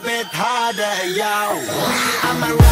a bit harder, yo. I'm a.